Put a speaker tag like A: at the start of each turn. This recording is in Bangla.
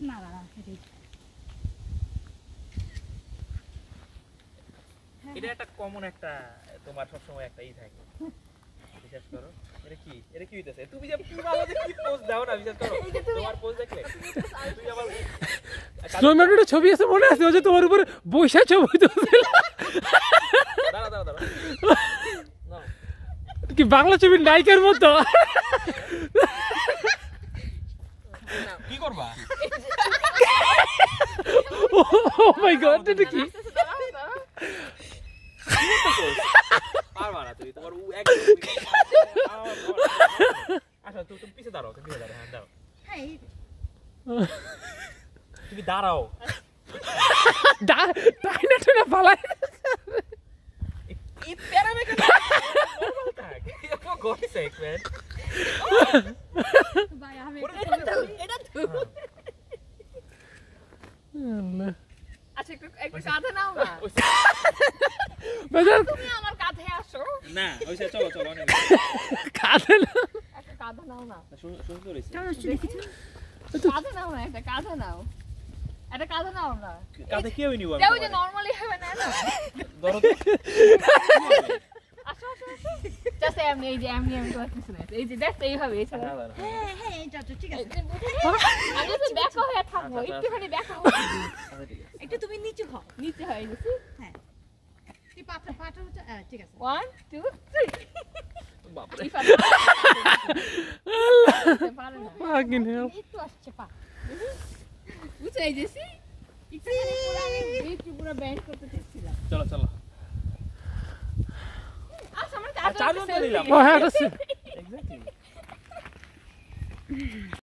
A: না না না এটাই।
B: এটা একটা কমন একটা তোমার সবসময় একটা ই থাকে। বিশ্বাস করো? এটা কি? এটা কি হইতেছে? তুমি যে কি ভালো যে কি পোজ দাও না বিশ্বাস করো? তোমার পোজ দেখলে? তুমি আবার
C: ছবি আছে মনে আছে? ওই যে তোমার উপরে বৈশা ছবি তুলছিল।
B: দাঁড়া দাঁড়া দাঁড়া
C: কি বাংলা ছবির নায়িকার মতো?
B: কি করবা
C: ও মাই গড এটা কি
B: পারবা না তুমি তোমার উ এক আচ্ছা তুমি তুমি পিছে দাঁড়াও তুমি পিছে দাঁড়াও হ্যাঁ দাঁড়াও
A: হ্যাঁ এই-
B: তুমি দাঁড়াও
C: টাইনা টাইনা পালায়
B: এই প্যারামে কেন নরমাল থাক ফর গড সেক ম্যান
D: আচ্ছা একটু একটু কাঁধে নাও না।
C: বেজার
D: তুমি আমার কাঁধে আসো।
B: না ওইসে চলো চলো অনেক।
C: কাঁদে না
D: একটা কাঁধে নাও না।
B: সুন্দর
A: দেখেছ?
D: কাঁধে নাও না একটা কাঁধে নাও। একটা কাঁধে নাও না।
B: কাঁধে কেউ নিব
D: দেও যে নরমালি হবে না না।
B: ধরো তো
D: আসো আসো আসো জাস্ট এমনি এই যে এমনি এমনি করে কিছু না। এই যে দেখ এইভাবে এছাড়া।
B: দাঁড়া।
A: হ্যাঁ হ্যাঁ। এইটা তো ঠিক আছে।
D: আমি তো ব্যাকা হয়ে থাকব
B: আচ্ছা, আচ্ছা।
D: একটুখানি ব্যাকা
B: আচ্ছা,
A: একটু তুমি নিচু হও
D: নিচে হয়ে গেছি।
A: হ্যাঁ। এই পাটা পাটা হ্যাঁ, ঠিক আছে।
D: ওয়ান টু থ্রি
B: বাপরে।
C: fucking
D: একটু আসছে পা? পুরো আমি একটু পুরো ব্যান্ড করতে চেয়েছিলাম।
B: চলো চলো।
D: আচ্ছা আমার
B: আর চারজন তো নিলাম।
C: ও